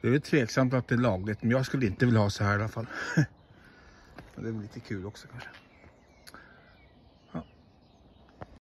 Det är väl tveksamt att det är lagligt, men jag skulle inte vilja ha så här i alla fall. det är väl lite kul också kanske.